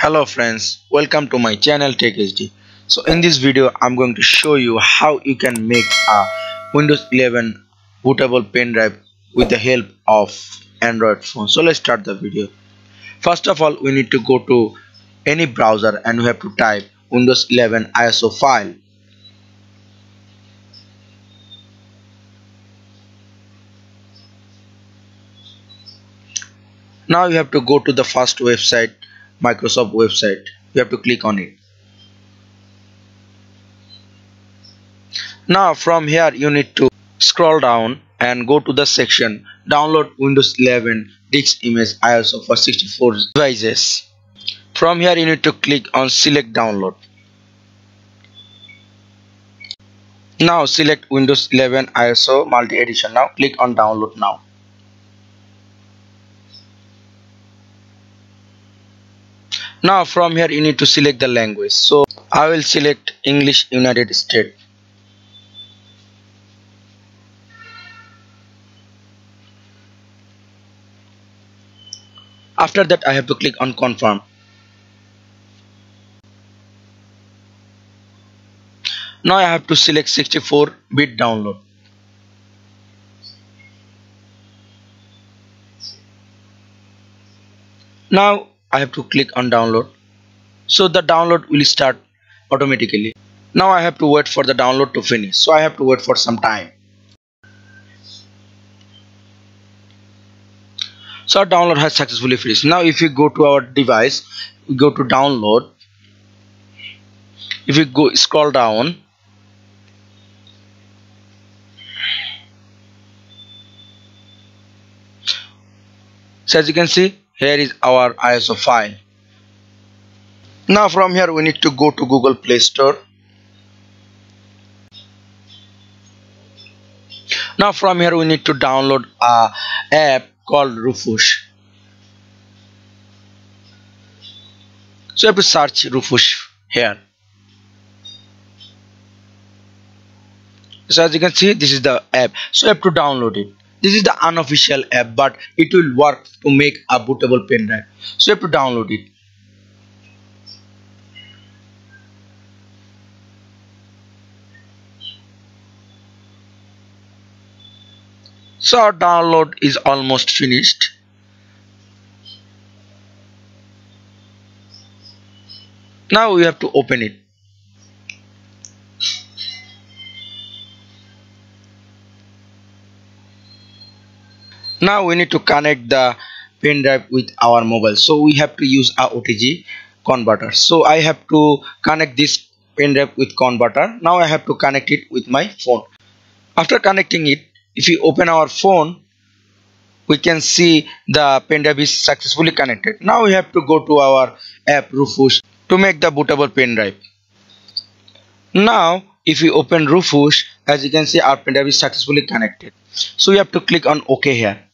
hello friends. Welcome to my channel tech hd so in this video i'm going to show you how you can make a windows 11 bootable pen drive with the help of android phone. So let's start the video. First of all we need to go to any browser and we have to type windows 11 iso file. Now you have to go to the first website Microsoft website. You have to click on it. Now from here you need to scroll down and go to the section download Windows 11 disk image ISO for 64 devices. From here you need to click on select download. Now select Windows 11 ISO multi edition now click on download now now from here you need to select the language. So I will select English United States. After that I have to click on confirm. Now I have to select 64 bit download. Now I have to click on download. So the download will start automatically. Now I have to wait for the download to finish. So I have to wait for some time. So our download has successfully finished. Now if you go to our device we go to download. If you go scroll down. So as you can see here is our ISO file. Now from here we need to go to Google Play Store. Now from here we need to download a app called Rufus. So you have to search Rufus here. So as you can see this is the app. So you have to download it this is the unofficial app but it will work to make a bootable pen drive. So you have to download it. So our download is almost finished. Now we have to open it now we need to connect the pen drive with our mobile. So we have to use a OTG converter. So I have to connect this pen drive with converter. Now I have to connect it with my phone. After connecting it if we open our phone we can see the pen drive is successfully connected. Now we have to go to our app Rufus to make the bootable pen drive. Now if we open Rufus as you can see our pen drive is successfully connected. So we have to click on OK here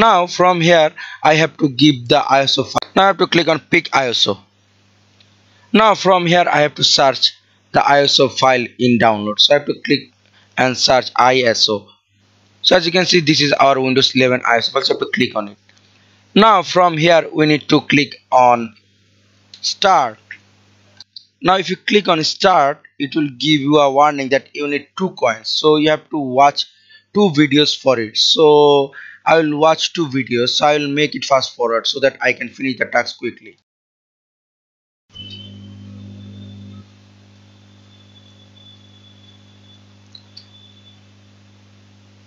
now from here I have to give the ISO file. Now I have to click on pick ISO now from here I have to search the ISO file in download. So I have to click and search ISO so as you can see this is our Windows 11 ISO file. So I have to click on it. Now from here we need to click on start. Now if you click on start it will give you a warning that you need two coins. So you have to watch two videos for it. So I will watch two videos so I will make it fast forward so that I can finish the task quickly.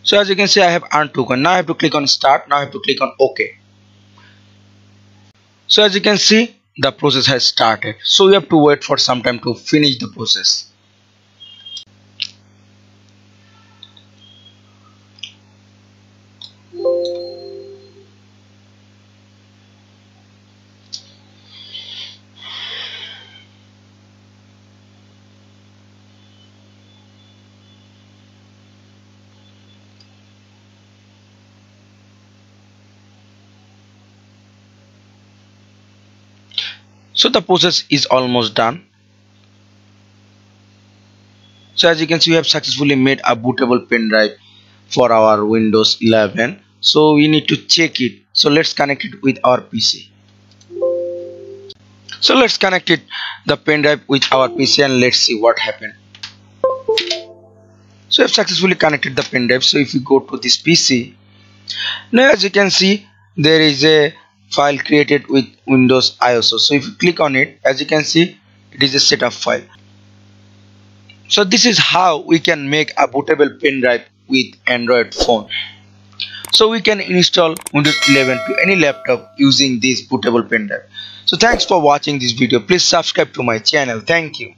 So as you can see I have earned coins now I have to click on start. Now I have to click on OK so as you can see the process has started. So you have to wait for some time to finish the process so the process is almost done. So as you can see we have successfully made a bootable pen drive for our windows 11 so we need to check it. So let's connect it with our pc so let's connect it the pen drive with our pc and let's see what happened. So i've successfully connected the pen drive. So if you go to this pc now as you can see there is a file created with windows iso so if you click on it as you can see it is a setup file. So this is how we can make a bootable pen drive with android phone. So we can install windows 11 to any laptop using this bootable pen drive. So thanks for watching this video. Please subscribe to my channel. Thank you